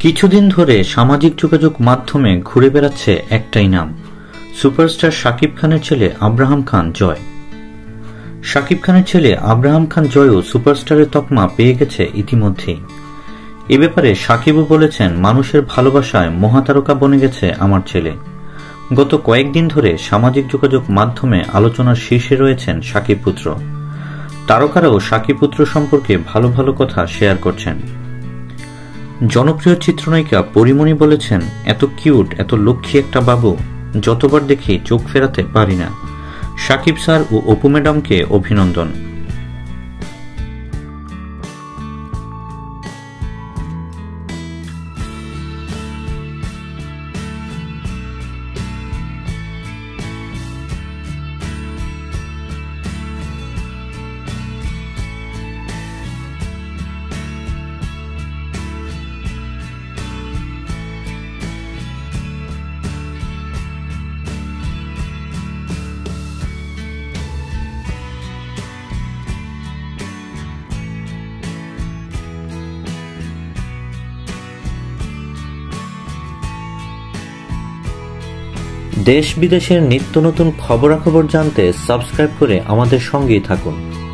কিছুদিন ধরে সামাজিক যোগাযোগ মাধ্যমে ঘুরে বেড়াচ্ছে একটাই নাম, সুপারস্টার শাকিব খানের ছেলে আব্রাহাম খান জয়। শাকিব খানের ছেলে আব্রাহাম খান জয়ও সুপারস্টারের তকমা পেয়ে গেছে ইতিমধ্যেই। এ ব্যাপারে সাকিবও বলেছেন, মানুষের ভালোবাসায় মহাতারকা বনে গেছে আমার ছেলে। গত কয়েকদিন ধরে সামাজিক যোগাযোগ মাধ্যমে আলোচনার শীর্ষে রয়েছেন সাকিব পুত্র। তারকারাও সাকিব পুত্র সম্পর্কে ভালো ভালো কথা শেয়ার করছেন। জনপ্রিয় চিত্রনায়িকা পরিমণি বলেছেন, এত কিউট, এত লক্ষ্মী একটা বাবু, যতবার দেখি চোখ ফেরাতে পারি না। সাকিব স্যার ও অপু ম্যাডামকে অভিনন্দন। দেশ বিদেশের নিত্য নতুন খবরাখবর জানতে সাবস্ক্রাইব করে আমাদের সঙ্গেই থাকুন।